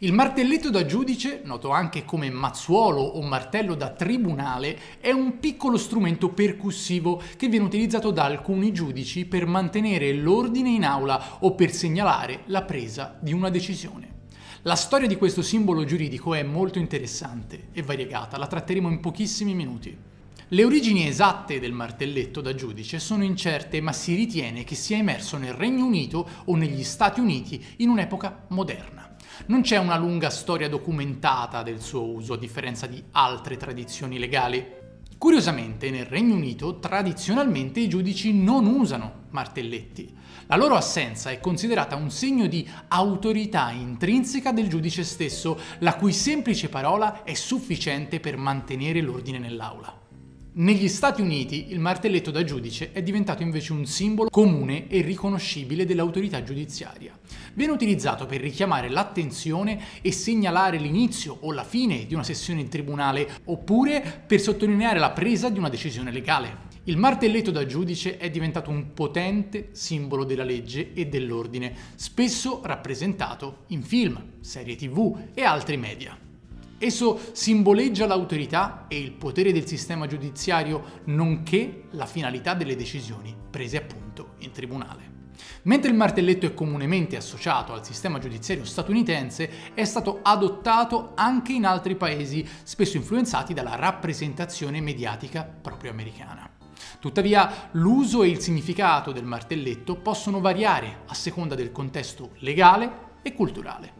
Il martelletto da giudice, noto anche come mazzuolo o martello da tribunale, è un piccolo strumento percussivo che viene utilizzato da alcuni giudici per mantenere l'ordine in aula o per segnalare la presa di una decisione. La storia di questo simbolo giuridico è molto interessante e variegata, la tratteremo in pochissimi minuti. Le origini esatte del martelletto da giudice sono incerte, ma si ritiene che sia emerso nel Regno Unito o negli Stati Uniti in un'epoca moderna. Non c'è una lunga storia documentata del suo uso, a differenza di altre tradizioni legali. Curiosamente, nel Regno Unito tradizionalmente i giudici non usano martelletti. La loro assenza è considerata un segno di autorità intrinseca del giudice stesso, la cui semplice parola è sufficiente per mantenere l'ordine nell'aula. Negli Stati Uniti il martelletto da giudice è diventato invece un simbolo comune e riconoscibile dell'autorità giudiziaria. Viene utilizzato per richiamare l'attenzione e segnalare l'inizio o la fine di una sessione in tribunale, oppure per sottolineare la presa di una decisione legale. Il martelletto da giudice è diventato un potente simbolo della legge e dell'ordine, spesso rappresentato in film, serie tv e altri media. Esso simboleggia l'autorità e il potere del sistema giudiziario, nonché la finalità delle decisioni prese appunto in tribunale. Mentre il martelletto è comunemente associato al sistema giudiziario statunitense, è stato adottato anche in altri paesi, spesso influenzati dalla rappresentazione mediatica proprio americana. Tuttavia, l'uso e il significato del martelletto possono variare a seconda del contesto legale e culturale.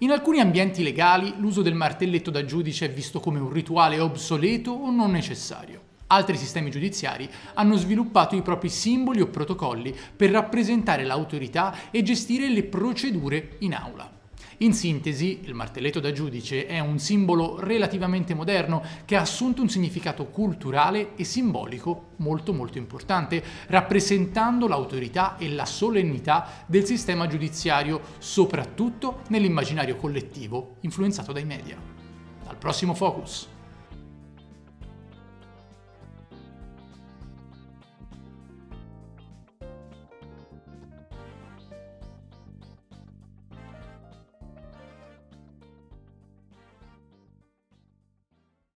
In alcuni ambienti legali l'uso del martelletto da giudice è visto come un rituale obsoleto o non necessario. Altri sistemi giudiziari hanno sviluppato i propri simboli o protocolli per rappresentare l'autorità e gestire le procedure in aula. In sintesi, il martelletto da giudice è un simbolo relativamente moderno che ha assunto un significato culturale e simbolico molto molto importante, rappresentando l'autorità e la solennità del sistema giudiziario, soprattutto nell'immaginario collettivo influenzato dai media. Al prossimo Focus!